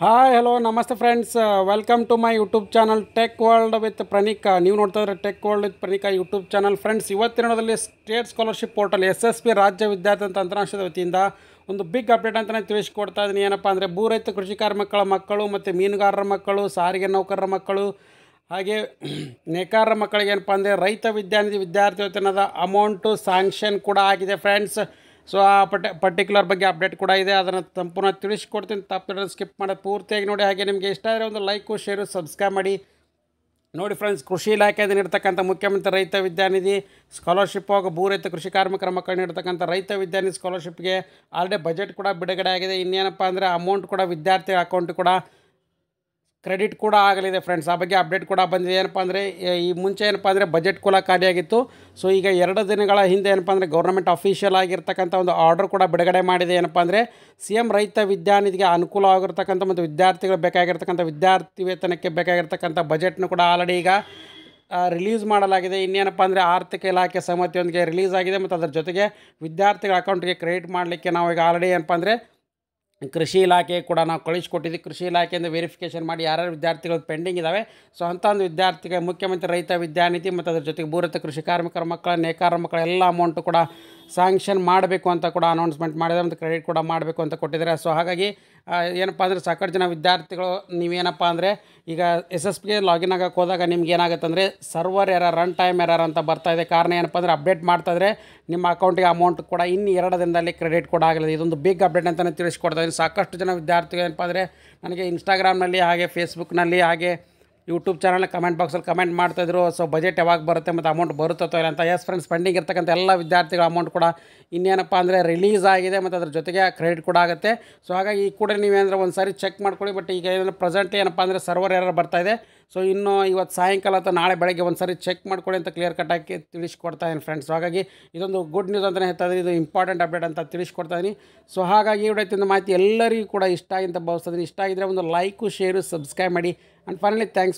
Hi hello ನಮಸ್ತೆ friends welcome to my YouTube channel tech world with Pranika ನೀವು ನೋಡ್ತಾ ಇದ್ರೆ tech world with Pranika YouTube channel friends ಇವತ್ತಿನದಲ್ಲಿ state scholarship portal S S P ರಾಜ್ಯ ವಿದ್ಯಾರ್ಥಿ ತಂತ್ರಾಂಶದ ವತಿಯಿಂದ ಒಂದು big update ಅಂತಲೇ ತಿಳಿಸ್ಕೊಡ್ತಾ ಇದ್ದೀನಿ ಏನಪ್ಪ ಅಂದರೆ, ಭೂ ರೈತ ಕೃಷಿ ಕಾರ್ಮಿಕಗಳ ಮಕ್ಕಳು ಮತ್ತು ಮೀನುಗಾರರ ಮಕ್ಕಳು, ಸಾರಿಗೆ ನೌಕರರ ಮಕ್ಕಳು, ಹಾಗೆ ನೇಕಾರರ ಮಕ್ಕಳಿಗೆ ಏನಪ್ಪ ಅಂದರೆ ರೈತ ವಿದ್ಯಾನಿಧಿ ವಿದ್ಯಾರ್ಥಿ ವೇತನದ ಅಮೌಂಟು ಸ್ಯಾಂಕ್ಷನ್ ಕೂಡ ಆಗಿದೆ ಫ್ರೆಂಡ್ಸ್ ಸೊ ಆ ಪರ್ಟ ಪರ್ಟಿಕ್ಯುಲರ್ ಬಗ್ಗೆ ಅಪ್ಡೇಟ್ ಕೂಡ ಇದೆ. ಅದನ್ನು ಸಂಪೂರ್ಣ ತಿಳಿಸ್ಕೊಡ್ತೀನಿ. ತಪ್ಪು ಸ್ಕಿಪ್ ಮಾಡೋದು ಪೂರ್ತಿಯಾಗಿ ನೋಡಿ. ಹಾಗೆ ನಿಮಗೆ ಇಷ್ಟ ಆದರೆ ಒಂದು ಲೈಕು ಶೇರು ಸಬ್ಸ್ಕ್ರೈಬ್ ಮಾಡಿ. ನೋಡಿ ಫ್ರೆಂಡ್ಸ್ ಕೃಷಿ ಇಲಾಖೆಯಿಂದ ನೀಡ್ತಕ್ಕಂಥ ಮುಖ್ಯಮಂತ್ರಿ ರೈತ ವಿದ್ಯಾನಿಧಿ ಸ್ಕಾಲರ್ಶಿಪ್ ಹಾಗೂ ಭೂ ರೈತ ಕೃಷಿ ಕಾರ್ಮಿಕರ ಮಕ್ಕಳು ನೀಡ್ತಕ್ಕಂಥ ರೈತ ವಿದ್ಯಾನಿಧಿ ಸ್ಕಾಲರ್ಶಿಪ್ಗೆ ಆಲ್ರೆಡಿ ಬಜೆಟ್ ಕೂಡ ಬಿಡುಗಡೆ ಆಗಿದೆ. ಇನ್ನೇನಪ್ಪ ಅಂದರೆ ಅಮೌಂಟ್ ಕೂಡ ವಿದ್ಯಾರ್ಥಿ ಅಕೌಂಟ್ ಕೂಡ ಕ್ರೆಡಿಟ್ ಕೂಡ ಆಗಲಿದೆ ಫ್ರೆಂಡ್ಸ್ ಆ ಬಗ್ಗೆ ಅಪ್ಡೇಟ್ ಕೂಡ ಬಂದಿದೆ. ಏನಪ್ಪ ಅಂದರೆ ಈ ಮುಂಚೆ ಏನಪ್ಪ ಅಂದರೆ ಬಜೆಟ್ ಕೂಡ ಖಾಲಿಯಾಗಿತ್ತು. ಸೊ ಈಗ ಎರಡು ದಿನಗಳ ಹಿಂದೆ ಏನಪ್ಪ ಅಂದರೆ ಗೌರ್ಮೆಂಟ್ ಅಫಿಷಿಯಲ್ ಆಗಿರ್ತಕ್ಕಂಥ ಒಂದು ಆರ್ಡರ್ ಕೂಡ ಬಿಡುಗಡೆ ಮಾಡಿದೆ. ಏನಪ್ಪ ಅಂದರೆ ಸಿ ಎಂ ರೈತ ವಿದ್ಯಾನಿಧಿಗೆ ಅನುಕೂಲವಾಗಿರ್ತಕ್ಕಂಥ ಮತ್ತು ವಿದ್ಯಾರ್ಥಿಗಳು ಬೇಕಾಗಿರ್ತಕ್ಕಂಥ ವಿದ್ಯಾರ್ಥಿ ವೇತನಕ್ಕೆ ಬೇಕಾಗಿರ್ತಕ್ಕಂಥ ಬಜೆಟ್ನು ಕೂಡ ಆಲ್ರೆಡಿ ಈಗ ರಿಲೀಸ್ ಮಾಡಲಾಗಿದೆ. ಇನ್ನೇನಪ್ಪ ಅಂದರೆ ಆರ್ಥಿಕ ಇಲಾಖೆ ಸಮಿತಿಯೊಂದಿಗೆ ರಿಲೀಸ್ ಆಗಿದೆ ಮತ್ತು ಅದರ ಜೊತೆಗೆ ವಿದ್ಯಾರ್ಥಿಗಳ ಅಕೌಂಟ್ಗೆ ಕ್ರೆಡಿಟ್ ಮಾಡಲಿಕ್ಕೆ ನಾವು ಈಗ ಆಲ್ರೆಡಿ ಏನಪ್ಪ ಅಂದರೆ ಕೃಷಿ ಇಲಾಖೆ ಕೂಡ ನಾವು ಕಳಿಸ್ಕೊಟ್ಟಿದ್ದೀವಿ ಕೃಷಿ ಇಲಾಖೆಯಿಂದ ವೆರಿಫಿಕೇಷನ್ ಮಾಡಿ ಯಾರ್ಯಾರು ವಿದ್ಯಾರ್ಥಿಗಳು ಪೆಂಡಿಂಗ್ ಇದ್ದಾವೆ ಸೊ ಅಂಥ ಒಂದು ವಿದ್ಯಾರ್ಥಿಗೆ ಮುಖ್ಯಮಂತ್ರಿ ರೈತ ವಿದ್ಯಾನಿಧಿ ಮತ್ತು ಅದ್ರ ಜೊತೆಗೆ ಭೂರತ ಕೃಷಿ ಕಾರ್ಮಿಕರ ಮಕ್ಕಳ, ನೇಕಾರ ಮಕ್ಕಳ ಎಲ್ಲ ಅಮೌಂಟು ಕೂಡ ಸ್ಯಾಂಕ್ಷನ್ ಮಾಡಬೇಕು ಅಂತ ಕೂಡ ಅನೌನ್ಸ್ಮೆಂಟ್ ಮಾಡಿದ್ದಾರೆ. ಮತ್ತು ಕ್ರೆಡಿಟ್ ಕೂಡ ಮಾಡಬೇಕು ಅಂತ ಕೊಟ್ಟಿದ್ದಾರೆ. ಸೊ ಹಾಗಾಗಿ ಏನಪ್ಪ ಅಂದರೆ ಸಾಕಷ್ಟು ಜನ ವಿದ್ಯಾರ್ಥಿಗಳು, ನೀವೇನಪ್ಪ ಅಂದರೆ ಈಗ ಎಸ್ ಎಸ್ ಪಿಗೆ ಲಾಗಿನ್ ಆಗಕ್ಕೆ ಹೋದಾಗ ನಿಮ್ಗೆ ಏನಾಗುತ್ತೆ ಅಂದರೆ server error run time error ಅಂತ ಬರ್ತಾ ಇದೆ. ಕಾರಣ ಏನಪ್ಪ ಅಂದರೆ ಅಪ್ಡೇಟ್ ಮಾಡ್ತಾ ಇದ್ರೆ ನಿಮ್ಮ ಅಕೌಂಟಿಗೆ ಅಮೌಂಟ್ ಕೂಡ ಇನ್ನು ಎರಡು ದಿನದಲ್ಲಿ ಕ್ರೆಡಿಟ್ ಕೂಡ ಆಗಲಿದೆ. ಇದೊಂದು ಬಿಗ್ ಅಪ್ಡೇಟ್ ಅಂತಲೇ ತಿಳಿಸ್ಕೊಡ್ತಾ ಇದ್ದೀನಿ. ಸಾಕಷ್ಟು ಜನ ವಿದ್ಯಾರ್ಥಿಗಳು ಏನಪ್ಪ ಅಂದರೆ ನನಗೆ ಇನ್ಸ್ಟಾಗ್ರಾಮ್ನಲ್ಲಿ ಹಾಗೆ ಫೇಸ್ಬುಕ್ನಲ್ಲಿ ಹಾಗೆ ಯೂಟ್ಯೂಬ್ ಚಾನಲ್ ಕಮೆಂಟ್ ಬಾಕ್ಸಲ್ಲಿ ಕಮೆಂಟ್ ಮಾಡ್ತಾಯಿದ್ರು ಸೊ ಬಜೆಟ್ ಯಾವಾಗ ಬರುತ್ತೆ ಮತ್ತು ಅಮೌಂಟ್ ಬರುತ್ತೋ ಇಲ್ಲ ಅಂತ. ಎಸ್ ಫ್ರೆಂಡ್ಸ್ ಪೆಂಡಿಂಗ್ ಇರ್ತಕ್ಕಂಥ ಎಲ್ಲ ವಿದ್ಯಾರ್ಥಿಗಳ ಅಮೌಂಟ್ ಕೂಡ ಇನ್ನೇನಪ್ಪ ಅಂದರೆ ರಿಲೀಸ್ ಆಗಿದೆ ಮತ್ತು ಅದ್ರ ಜೊತೆಗೆ ಕ್ರೆಡಿಟ್ ಕೂಡ ಆಗುತ್ತೆ. ಸೊ ಹಾಗಾಗಿ ಈ ಕೂಡ ನೀವೇನಂದ್ರೆ ಒಂದು ಸಾರಿ ಚೆಕ್ ಮಾಡ್ಕೊಳ್ಳಿ. ಬಟ್ ಈಗ ಏನಾದ್ರೂ ಪ್ರೆಸೆಂಟ್ ಏನಪ್ಪ ಅಂದರೆ ಸರ್ವರ್ ಯಾರು ಬರ್ತಾ ಇದೆ. ಸೊ ಇನ್ನು ಇವತ್ತು ಸಾಯಂಕಾಲ ಅಥವಾ ನಾಳೆ ಬೆಳಗ್ಗೆ ಒಂದು ಸಾರಿ ಚೆಕ್ ಮಾಡ್ಕೊಳ್ಳಿ ಅಂತ ಕ್ಲಿಯರ್ ಕಟ್ ಹಾಕಿ ತಿಳಿಸ್ಕೊಡ್ತಾ ಇದ್ದೀನಿ ಫ್ರೆಂಡ್ಸ್ ಹಾಗಾಗಿ ಇದೊಂದು ಗುಡ್ ನ್ಯೂಸ್ ಅಂತಲೇ ಹೇಳ್ತಾ ಇದ್ದೀನಿ. ಇದು ಇಂಪಾರ್ಟೆಂಟ್ ಅಪ್ಡೇಟ್ ಅಂತ ತಿಳಿಸ್ಕೊಡ್ತಾ ಇದ್ದೀನಿ. ಸೊ ಹಾಗಾಗಿ ವಿಡಿಯೋದಿಂದ ಮಾಹಿತಿ ಎಲ್ಲರಿಗೂ ಕೂಡ ಇಷ್ಟ ಆಗಿ ಅಂತ ಭಾವಿಸ್ತಾ ಇದ್ದೀನಿ. ಇಷ್ಟ ಆಗಿದ್ರೆ ಒಂದು ಲೈಕು ಶೇರು ಸಬ್ಸ್ಕ್ರೈಬ್ ಮಾಡಿ. And finally thanks